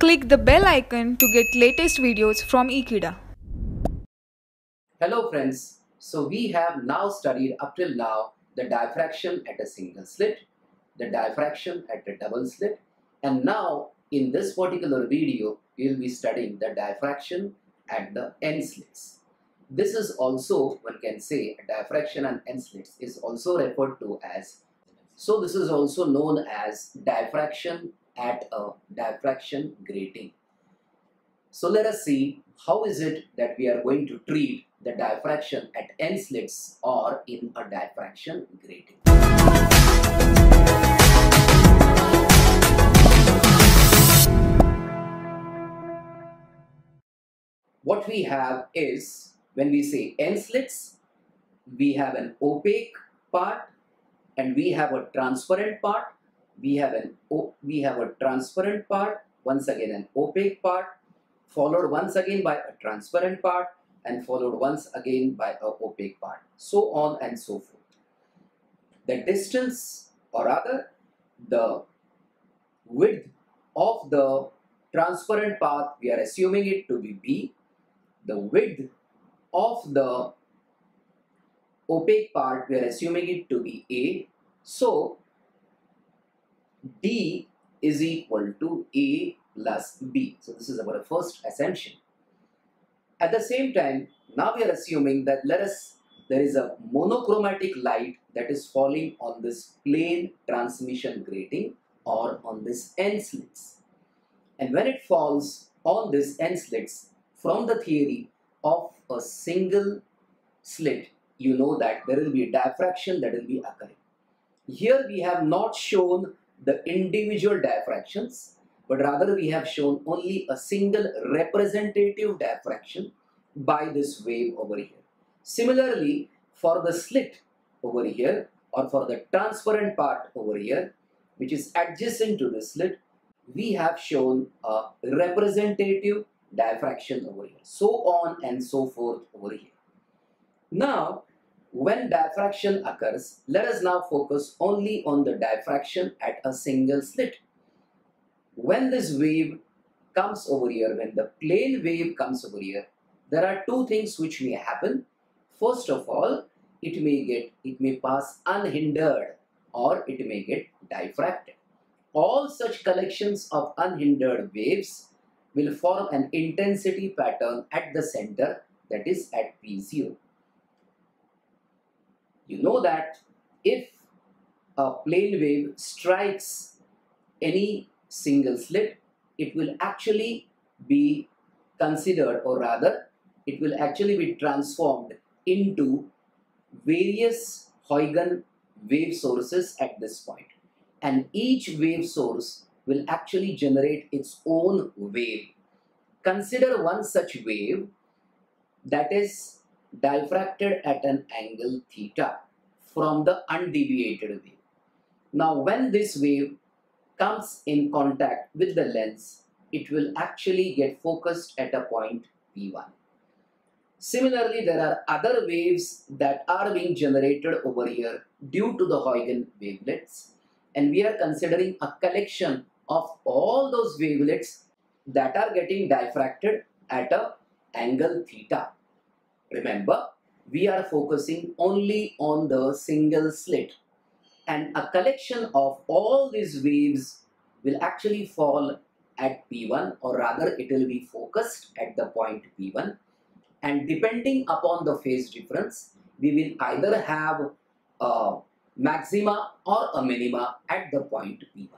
Click the bell icon to get latest videos from Ekeeda. Hello friends, so we have now studied up till now the diffraction at a single slit, the diffraction at a double slit and now in this particular video we will be studying the diffraction at the N slits. This is also one can say diffraction and N slits is also referred to as so this is also known as diffraction at a diffraction grating. So let us see how is it that we are going to treat the diffraction at N slits or in a diffraction grating. What we have is when we say N slits, we have an opaque part and we have a transparent part. We have an we have a transparent part, once again an opaque part, followed once again by a transparent part and followed once again by a opaque part, so on and so forth. The distance or rather the width of the transparent path we are assuming it to be B. The width of the opaque part we are assuming it to be A. So D is equal to A plus B. So this is our first assumption. At the same time, now we are assuming that let us there is a monochromatic light that is falling on this plane transmission grating or on this N slits. And when it falls on this N slits, from the theory of a single slit, you know that there will be a diffraction that will be occurring. Here we have not shown the individual diffractions, but rather we have shown only a single representative diffraction by this wave over here. Similarly, for the slit over here or for the transparent part over here, which is adjacent to the slit, we have shown a representative diffraction over here. So on and so forth over here. Now, when diffraction occurs, let us now focus only on the diffraction at a single slit. When this wave comes over here, when the plane wave comes over here, there are two things which may happen. First of all, it may get, it may pass unhindered or it may get diffracted. All such collections of unhindered waves will form an intensity pattern at the center that is at P0. You know that if a plane wave strikes any single slit, it will actually be considered or rather it will actually be transformed into various Huygens wave sources at this point and each wave source will actually generate its own wave. Consider one such wave that is diffracted at an angle theta from the undeviated wave. Now when this wave comes in contact with the lens, it will actually get focused at a point P1. Similarly, there are other waves that are being generated over here due to the Huygens wavelets and we are considering a collection of all those wavelets that are getting diffracted at a angle theta. Remember, we are focusing only on the single slit and a collection of all these waves will actually fall at P1 or rather it will be focused at the point P1 and depending upon the phase difference we will either have a maxima or a minima at the point P1.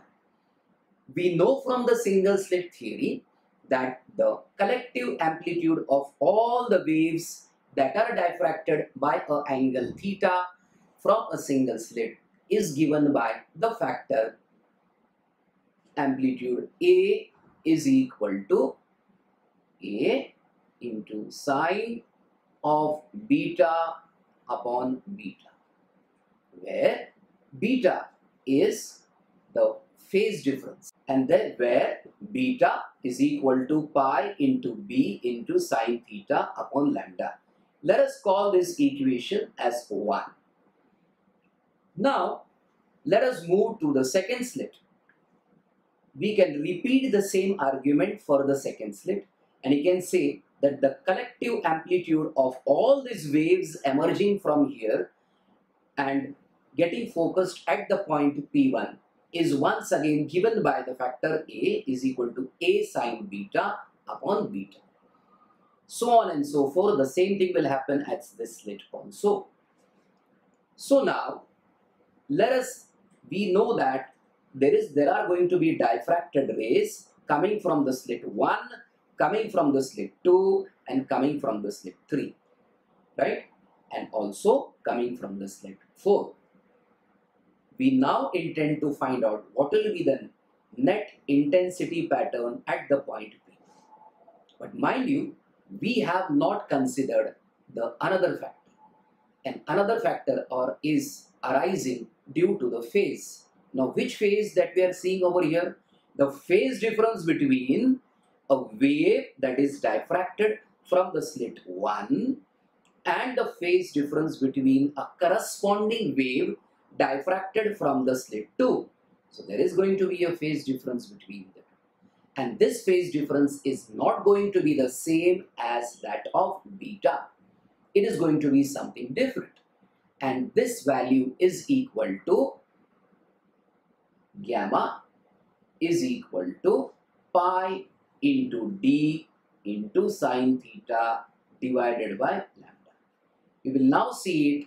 We know from the single slit theory that the collective amplitude of all the waves that are diffracted by a angle theta from a single slit is given by the factor amplitude A is equal to A into sine of beta upon beta where beta is the phase difference and then where beta is equal to pi into b into sine theta upon lambda. Let us call this equation as 1. Now let us move to the second slit. we can repeat the same argument for the second slit and you can say that the collective amplitude of all these waves emerging from here and getting focused at the point P1 is once again given by the factor A is equal to A sine beta upon beta. So on and so forth, the same thing will happen at this slit also. So now, let us, we know that there is there are going to be diffracted rays coming from the slit 1, coming from the slit 2 and coming from the slit 3, right? And also coming from the slit 4 we now intend to find out what will be the net intensity pattern at the point P. But mind you, we have not considered the another factor. And another factor or is arising due to the phase. Now which phase that we are seeing over here? The phase difference between a wave that is diffracted from the slit 1 and the phase difference between a corresponding wave diffracted from the slit 2. So there is going to be a phase difference between them. And this phase difference is not going to be the same as that of beta. It is going to be something different. And this value is equal to gamma is equal to pi into d into sine theta divided by lambda. You will now see it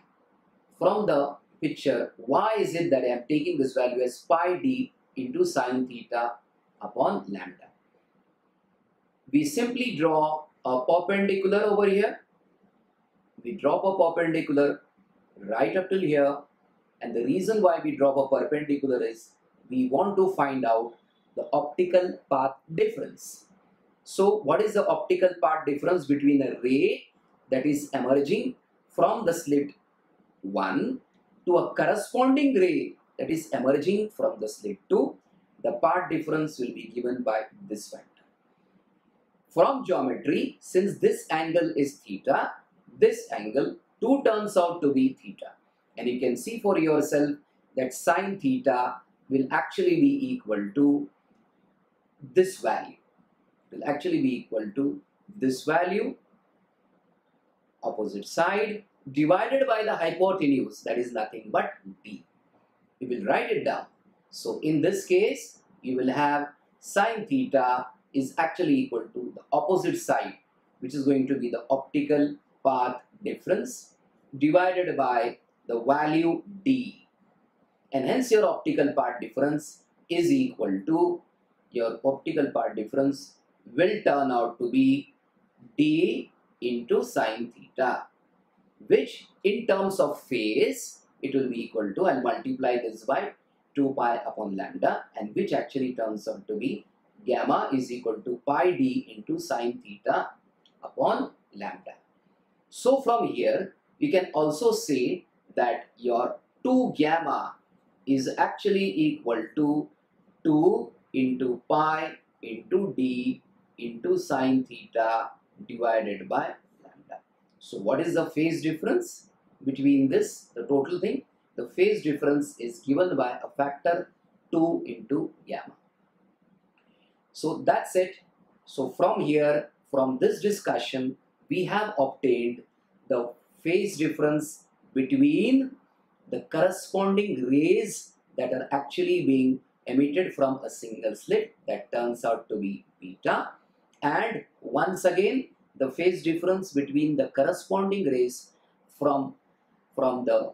from the picture, why is it that I am taking this value as pi d into sine theta upon lambda? We simply draw a perpendicular over here. We drop a perpendicular right up till here. And the reason why we drop a perpendicular is we want to find out the optical path difference. So what is the optical path difference between a ray that is emerging from the slit 1 to a corresponding ray that is emerging from the slit 2, the path difference will be given by this factor. From geometry, since this angle is theta, this angle 2 turns out to be theta. And you can see for yourself that sine theta will actually be equal to this value. Will actually be equal to this value, opposite side, divided by the hypotenuse that is nothing but d. You will write it down. So in this case you will have sine theta is actually equal to the opposite side which is going to be the optical path difference divided by the value d. And hence your optical path difference is equal to your optical path difference will turn out to be d into sine theta which in terms of phase it will be equal to and multiply this by 2 pi upon lambda and which actually turns out to be gamma is equal to pi d into sine theta upon lambda. So from here we can also say that your 2 gamma is actually equal to 2 into pi into d into sine theta divided by lambda. so what is the phase difference between this, the total thing? The phase difference is given by a factor 2 into gamma. So that's it. So from here, from this discussion, we have obtained the phase difference between the corresponding rays that are actually being emitted from a single slit that turns out to be beta and once again the phase difference between the corresponding rays from, from the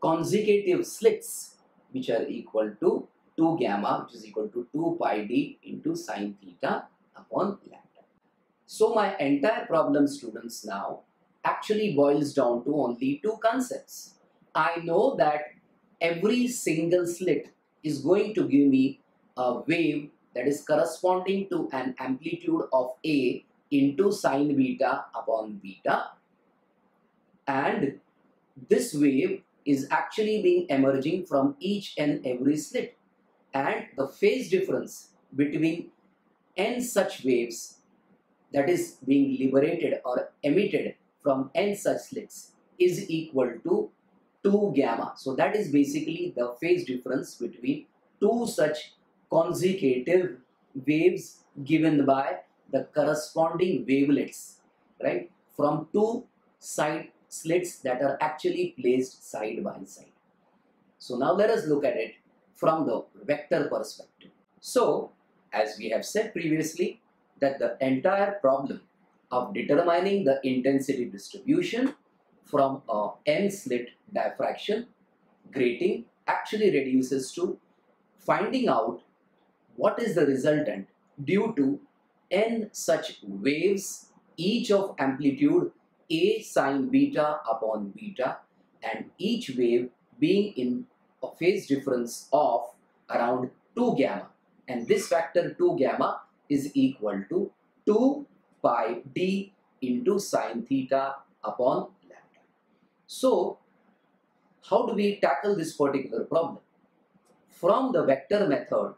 consecutive slits which are equal to 2 gamma which is equal to 2 pi d into sine theta upon lambda. So my entire problem students now actually boils down to only two concepts. I know that every single slit is going to give me a wave that is corresponding to an amplitude of A into sine beta upon beta and this wave is actually being emerging from each and every slit and the phase difference between n such waves that is being liberated or emitted from n such slits is equal to 2 gamma. So that is basically the phase difference between two such consecutive waves given by the corresponding wavelets, right, from two side slits that are actually placed side by side. So now let us look at it from the vector perspective. So, as we have said previously, that the entire problem of determining the intensity distribution from a n-slit diffraction grating actually reduces to finding out what is the resultant due to n such waves each of amplitude a sine beta upon beta and each wave being in a phase difference of around 2 gamma and this factor 2 gamma is equal to 2 pi d into sine theta upon lambda. So, how do we tackle this particular problem? From the vector method,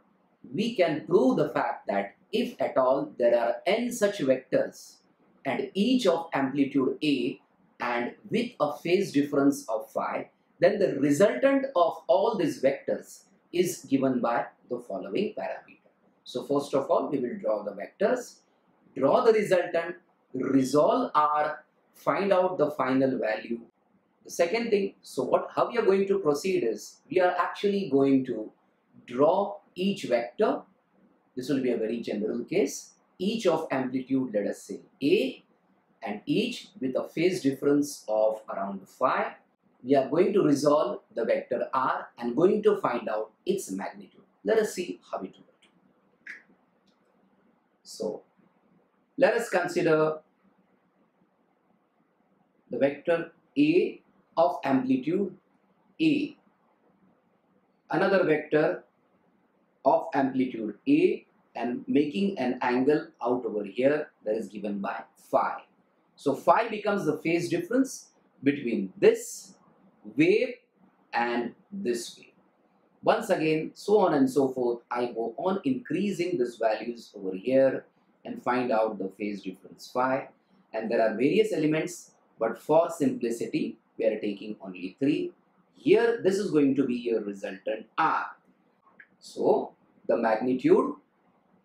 we can prove the fact that if at all there are n such vectors and each of amplitude a and with a phase difference of phi, then the resultant of all these vectors is given by the following parameter. So first of all, we will draw the vectors, draw the resultant, resolve R, find out the final value. The second thing, so what, how we are going to proceed is, we are actually going to draw each vector. This will be a very general case. Each of amplitude, let us say A, and each with a phase difference of around phi. We are going to resolve the vector R and going to find out its magnitude. Let us see how we do it. So, let us consider the vector A of amplitude A, another vector of amplitude A and making an angle out over here that is given by phi. So phi becomes the phase difference between this wave and this wave. Once again, so on and so forth, I go on increasing these values over here and find out the phase difference phi. And there are various elements, but for simplicity, we are taking only three. Here, this is going to be your resultant R. So, the magnitude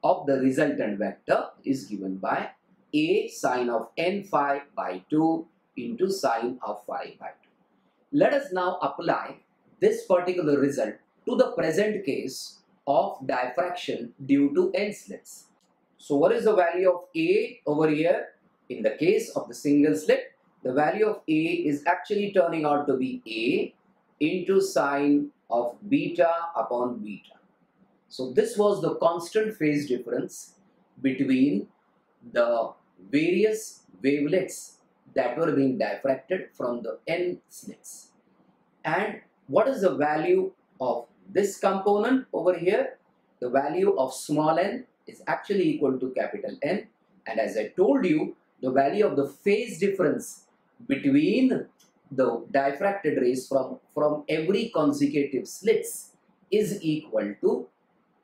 of the resultant vector is given by A sine of n phi by 2 into sine of phi by 2. Let us now apply this particular result to the present case of diffraction due to n slits. So what is the value of A over here? In the case of the single slit, the value of A is actually turning out to be A into sine of beta upon beta. So this was the constant phase difference between the various wavelets that were being diffracted from the n slits. And what is the value of this component over here? The value of small n is actually equal to capital N. And as I told you, the value of the phase difference between the diffracted rays from, from every consecutive slits is equal to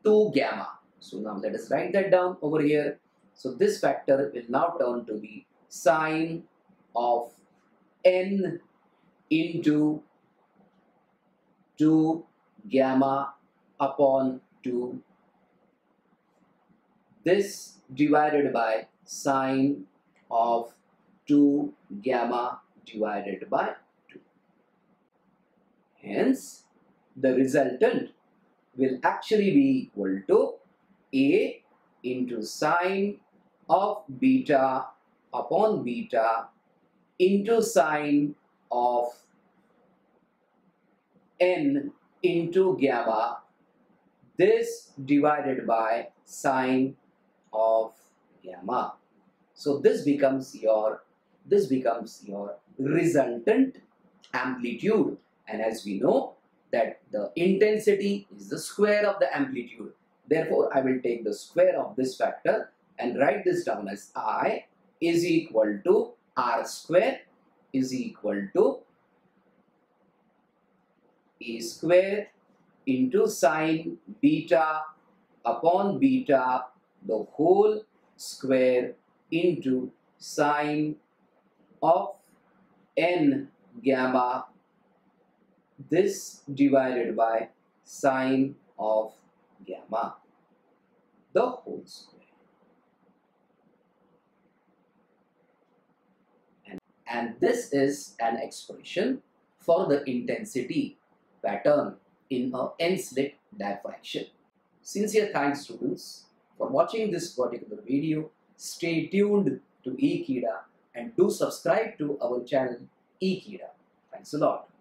2 gamma. So now let us write that down over here. So this factor will now turn to be sine of n into 2 gamma upon 2 this divided by sine of 2 gamma divided by 2. Hence, the resultant will actually be equal to A into sine of beta upon beta into sine of n into gamma this divided by sine of gamma. So this becomes your this becomes your resultant amplitude and as we know that the intensity is the square of the amplitude. Therefore, I will take the square of this factor and write this down as I is equal to R square is equal to E square into sine beta upon beta the whole square into sine of n gamma this divided by sine of gamma the whole square. And, and this is an expression for the intensity pattern in a n-slit diffraction. Sincere thanks students for watching this particular video. Stay tuned to Ekeeda and do subscribe to our channel Ekeeda. Thanks a lot.